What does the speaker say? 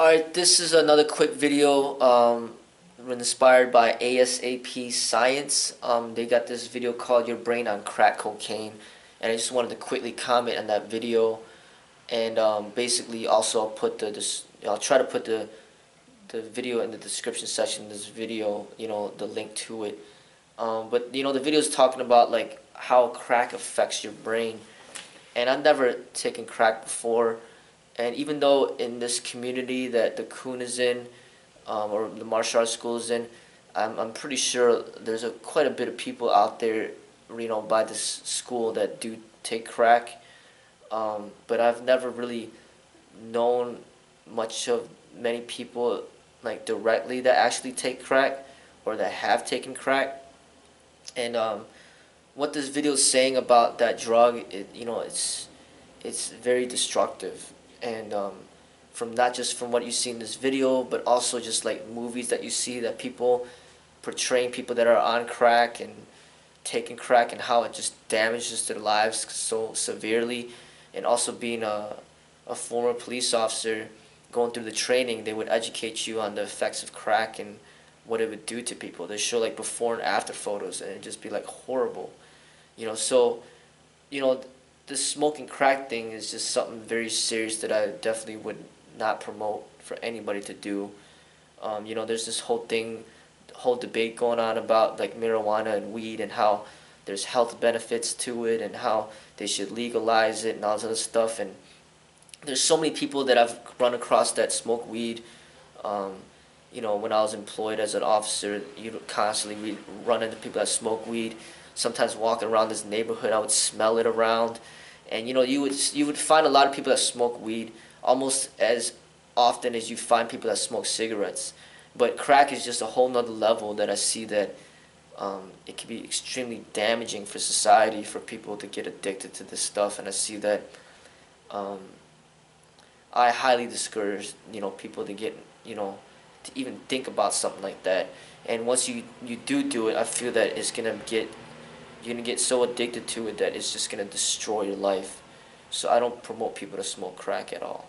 Alright, this is another quick video um, inspired by ASAP Science. Um, they got this video called Your Brain on Crack Cocaine. And I just wanted to quickly comment on that video. And um, basically also I'll put the, this, I'll try to put the, the video in the description section this video, you know, the link to it. Um, but, you know, the video is talking about like how crack affects your brain. And I've never taken crack before. And even though in this community that the Kwoon is in, um, or the martial arts school is in, I'm, I'm pretty sure there's a, quite a bit of people out there, you know, by this school that do take crack. Um, but I've never really known much of many people like directly that actually take crack or that have taken crack. And um, what this video is saying about that drug, it, you know, it's it's very destructive and um, from not just from what you see in this video, but also just like movies that you see that people portraying people that are on crack and taking crack and how it just damages their lives so severely, and also being a a former police officer going through the training, they would educate you on the effects of crack and what it would do to people. They show like before and after photos, and it just be like horrible, you know. So, you know, the smoking crack thing is just something very serious that I definitely would not promote for anybody to do. Um, you know, there's this whole thing, whole debate going on about like marijuana and weed and how there's health benefits to it and how they should legalize it and all this other stuff. And there's so many people that I've run across that smoke weed. Um, you know, when I was employed as an officer, you constantly run into people that smoke weed. Sometimes walking around this neighborhood, I would smell it around. And you know you would you would find a lot of people that smoke weed almost as often as you find people that smoke cigarettes. But crack is just a whole nother level that i see that um, it can be extremely damaging for society for people to get addicted to this stuff. And i see that um, i highly discourage you know people to get you know to even think about something like that. And once you you do do it i feel that it's going to get you're gonna get so addicted to it that it's just gonna destroy your life. So I don't promote people to smoke crack at all.